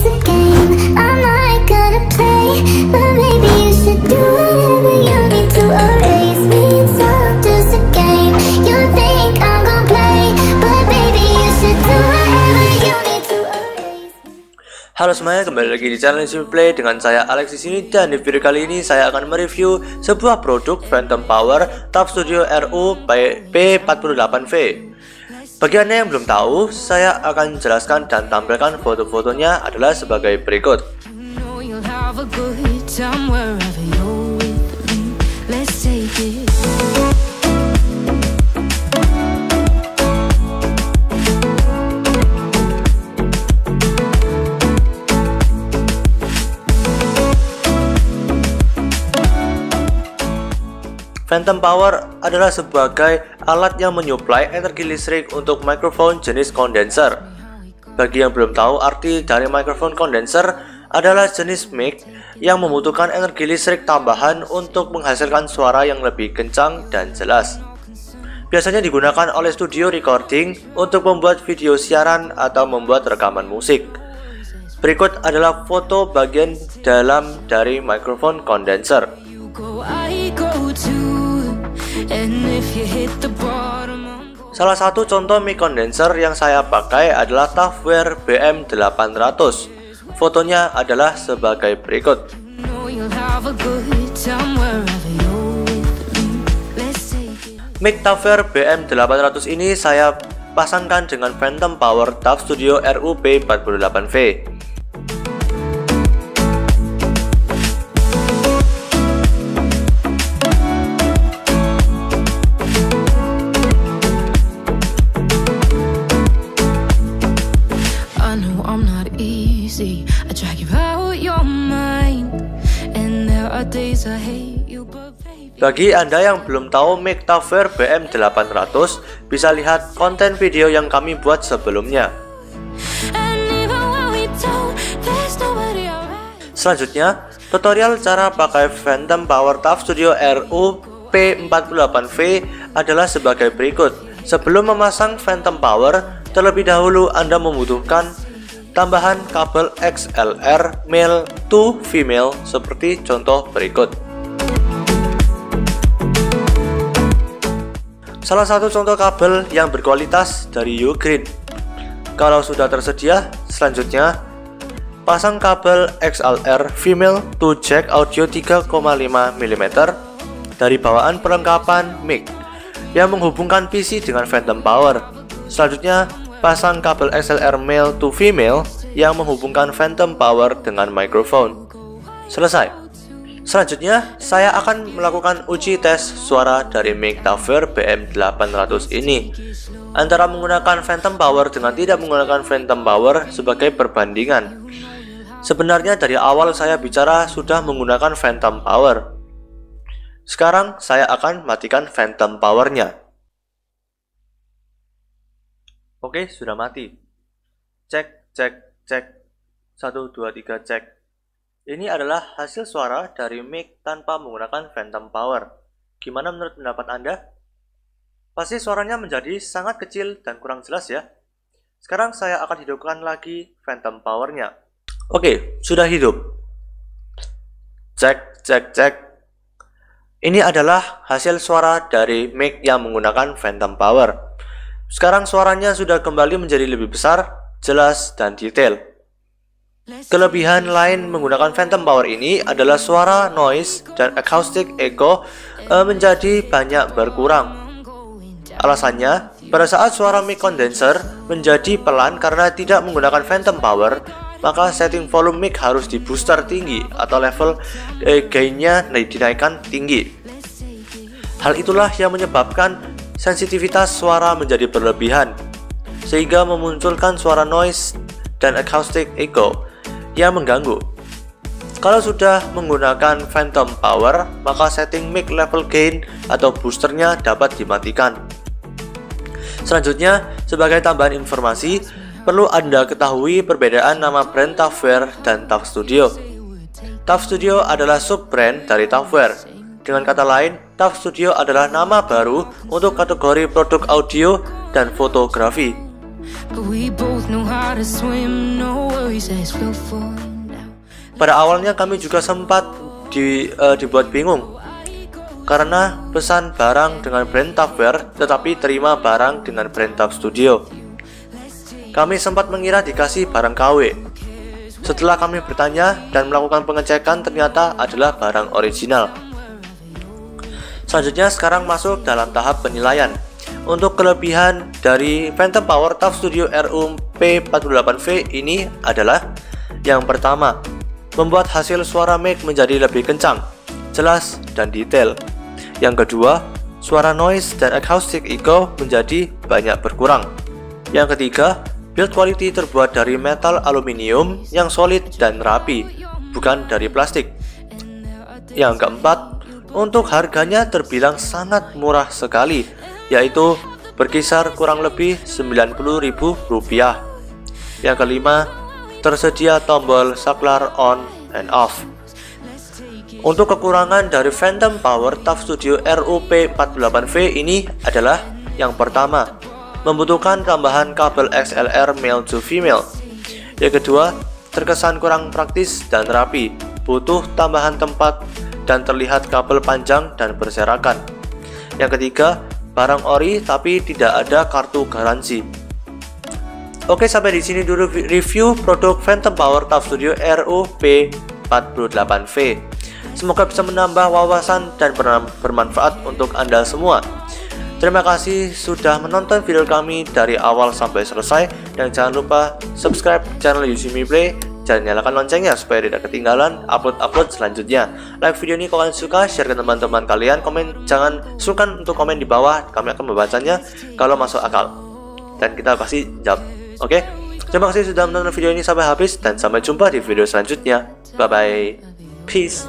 Halo semuanya, kembali lagi di channel Simplay dengan saya Alex di sini dan di video kali ini saya akan mereview sebuah produk Phantom Power Top Studio RU by P48V. Bagi Anda yang belum tahu, saya akan jelaskan dan tampilkan foto-fotonya adalah sebagai berikut. Phantom Power adalah sebagai alat yang menyuplai energi listrik untuk mikrofon jenis kondenser. Bagi yang belum tahu, arti dari mikrofon kondenser adalah jenis mic yang membutuhkan energi listrik tambahan untuk menghasilkan suara yang lebih kencang dan jelas. Biasanya digunakan oleh studio recording untuk membuat video siaran atau membuat rekaman musik. Berikut adalah foto bagian dalam dari mikrofon kondenser. Salah satu contoh mic condenser yang saya pakai adalah Tafware BM800. Fotonya adalah sebagai berikut. Mic Tafware BM800 ini saya pasangkan dengan Phantom Power TAF Studio RUP48V. Bagi Anda yang belum tahu Tafware BM800, bisa lihat konten video yang kami buat sebelumnya. Selanjutnya, tutorial cara pakai Phantom Power TAF Studio RU P48V adalah sebagai berikut. Sebelum memasang Phantom Power, terlebih dahulu Anda membutuhkan tambahan kabel XLR male to female seperti contoh berikut. Salah satu contoh kabel yang berkualitas dari Ugreen. Kalau sudah tersedia, selanjutnya Pasang kabel XLR female to jack audio 3,5 mm dari bawaan perlengkapan mic yang menghubungkan PC dengan Phantom Power. Selanjutnya, pasang kabel XLR male to female yang menghubungkan Phantom Power dengan mikrofon. Selesai. Selanjutnya, saya akan melakukan uji tes suara dari mic Tafware BM800 ini antara menggunakan Phantom Power dengan tidak menggunakan Phantom Power sebagai perbandingan. Sebenarnya dari awal saya bicara sudah menggunakan Phantom Power. Sekarang saya akan matikan Phantom Powernya. Oke, sudah mati. Cek, cek, cek. 1, 2, 3, cek. Ini adalah hasil suara dari mic tanpa menggunakan Phantom Power. Gimana menurut pendapat Anda? Pasti suaranya menjadi sangat kecil dan kurang jelas ya. Sekarang saya akan hidupkan lagi Phantom Powernya. Oke, sudah hidup. Cek, cek, cek. Ini adalah hasil suara dari mic yang menggunakan Phantom Power. Sekarang suaranya sudah kembali menjadi lebih besar, jelas, dan detail. Kelebihan lain menggunakan Phantom Power ini adalah suara noise dan acoustic echo eh, menjadi banyak berkurang. Alasannya, pada saat suara mic condenser menjadi pelan karena tidak menggunakan phantom power, maka setting volume mic harus di booster tinggi atau level eh, gainnya dinaikkan tinggi. Hal itulah yang menyebabkan sensitivitas suara menjadi berlebihan, sehingga memunculkan suara noise dan acoustic echo yang mengganggu. Kalau sudah menggunakan phantom power, maka setting mic level gain atau boosternya dapat dimatikan. Selanjutnya, sebagai tambahan informasi, perlu Anda ketahui perbedaan nama brand Tafware dan Taf Studio. Taf Studio adalah sub-brand dari Tafware. Dengan kata lain, Taf Studio adalah nama baru untuk kategori produk audio dan fotografi. Pada awalnya kami juga sempat di, eh, dibuat bingung karena pesan barang dengan brand Tupperware tetapi terima barang dengan brand Tup Studio. Kami sempat mengira dikasih barang KW. Setelah kami bertanya dan melakukan pengecekan ternyata adalah barang original. Selanjutnya sekarang masuk dalam tahap penilaian. Untuk kelebihan dari Phantom Power TUF Studio RU P48V ini adalah yang pertama, membuat hasil suara mic menjadi lebih kencang, jelas, dan detail. Yang kedua, suara noise dan acoustic echo menjadi banyak berkurang. Yang ketiga, build quality terbuat dari metal aluminium yang solid dan rapi, bukan dari plastik. Yang keempat, untuk harganya terbilang sangat murah sekali, yaitu berkisar kurang lebih Rp90.000. Yang kelima, tersedia tombol saklar on and off. Untuk kekurangan dari Phantom Power TUF Studio RUP48V ini adalah yang pertama, membutuhkan tambahan kabel XLR male to female. Yang kedua, terkesan kurang praktis dan rapi, butuh tambahan tempat dan terlihat kabel panjang dan berserakan. Yang ketiga, barang ori tapi tidak ada kartu garansi. Oke, sampai di sini dulu review produk Phantom Power TUF Studio ROP48V. Semoga bisa menambah wawasan dan bermanfaat untuk Anda semua. Terima kasih sudah menonton video kami dari awal sampai selesai dan jangan lupa subscribe channel Yusimi Play dan nyalakan loncengnya supaya tidak ketinggalan upload-upload selanjutnya. Like video ini kalau kalian suka, share ke teman-teman kalian, komen jangan sungkan untuk komen di bawah, kami akan membacanya kalau masuk akal. Dan kita kasih jawab. Oke? Okay? Terima kasih sudah menonton video ini sampai habis dan sampai jumpa di video selanjutnya. Bye bye. Peace.